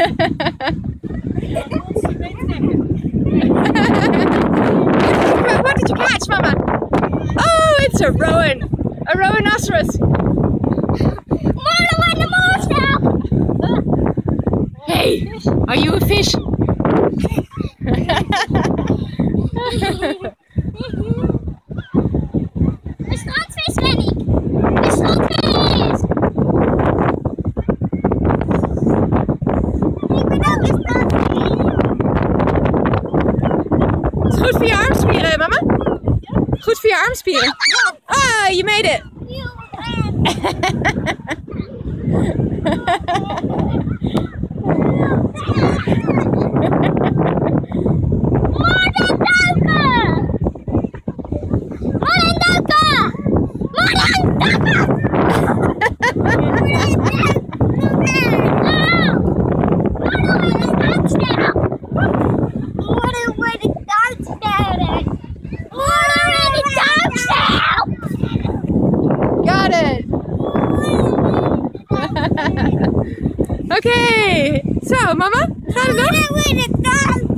what did you catch, Mama? Oh, it's a rowan. A rhinoceros. Hey, are you a fish? goed voor je armspieren, mama? Goed voor je armspieren. Ah, you made it. Oké. so mama. We nog?